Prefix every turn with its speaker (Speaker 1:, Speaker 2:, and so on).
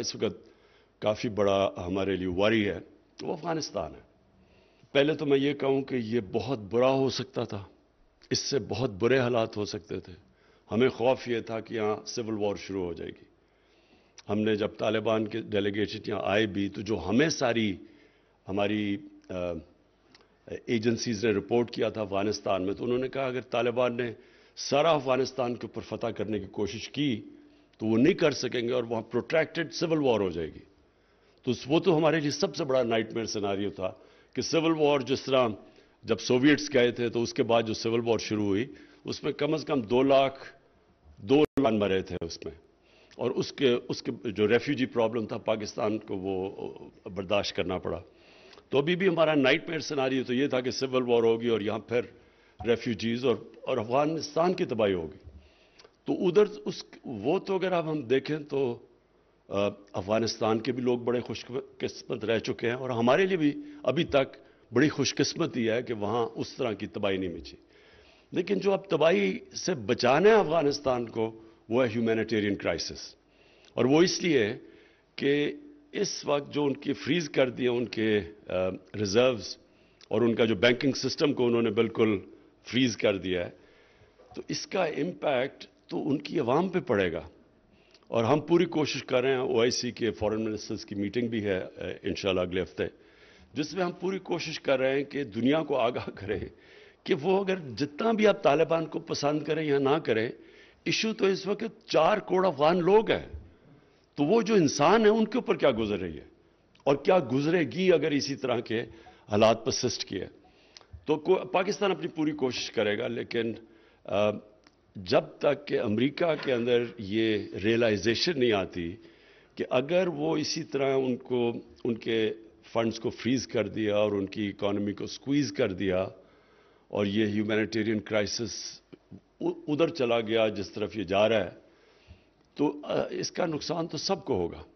Speaker 1: इस वक्त काफ़ी बड़ा हमारे लिए वारी है। वो अफ़गानिस्तान है। पहले तो मैं ये कहूँ कि ये बहुत बुरा हो सकता था। इससे बहुत बुरे हालात हो सकते थे। हमें खौफ ये था कि यहाँ सिविल वॉर शुरू हो जाएगी। हमने जब तालिबान के डेलीगेशन यहाँ आए भी तो जो हमें सारी हमारी एजेंसीज ने रिपोर्ट किया था अफ़गानिस्तान में तो उन्होंने कहा, अगर तालिबान ने सारा अफ़गानिस्तान के ऊपर फतह करने की कोशिश की तो वो नहीं कर सकेंगे और वहाँ प्रोट्रैक्टेड सिविल वॉर हो जाएगी। तो वो तो हमारे लिए सबसे बड़ा नाइटमेयर सिनारियो था कि सिविल वॉर जिस तरह जब सोवियट्स गए थे तो उसके बाद जो सिविल वॉर शुरू हुई, उसमें कम अज़ कम दो लाख दो लाख मरे थे उसमें। और उसके उसके जो रेफ्यूजी प्रॉब्लम था, पाकिस्तान को वो बर्दाश्त करना पड़ा। तो अभी भी हमारा नाइटमेयर सिनारियो तो ये था कि सिविल वॉर होगी और यहाँ फिर रेफ्यूजीज और और अफ़गानिस्तान की तबाही होगी। तो उधर उस, वो तो अगर आप हम देखें तो अफ़गानिस्तान के भी लोग बड़े खुशकिस्मत रह चुके हैं और हमारे लिए भी अभी तक बड़ी खुशकिस्मती है कि वहाँ उस तरह की तबाही नहीं मिची लेकिन जो अब तबाही से बचाना है अफ़गानिस्तान को, वो है ह्यूमैनिटेरियन क्राइसिस और वो इसलिए कि इस वक्त जो उनकी फ्रीज कर दिए उनके रिजर्व्स और उनका जो बैंकिंग सिस्टम को उन्होंने बिल्कुल फ्रीज कर दिया है तो इसका इम्पैक्ट तो उनकी आवाम पे पड़ेगा। और हम पूरी कोशिश कर रहे हैं ओआईसी के फॉरेन मिनिस्टर्स की मीटिंग भी है इंशाल्लाह अगले हफ़्ते, जिसमें हम पूरी कोशिश कर रहे हैं कि दुनिया को आगाह करें कि वो अगर जितना भी आप तालिबान को पसंद करें या ना करें इशू तो इस वक्त चार करोड़ अफगान लोग हैं। तो वो जो इंसान है, उनके ऊपर क्या गुजर रही है? और क्या गुजरेगी अगर इसी तरह के हालात परसिस्ट किए? तो पाकिस्तान अपनी पूरी कोशिश करेगा, लेकिन जब तक कि अमेरिका के अंदर ये रियलाइजेशन नहीं आती कि अगर वो इसी तरह उनको, उनके फंड्स को फ्रीज कर दिया और उनकी इकोनॉमी को स्क्वीज कर दिया और ये ह्यूमैनिटेरियन क्राइसिस उधर चला गया, जिस तरफ़ ये जा रहा है तो इसका नुकसान तो सबको होगा।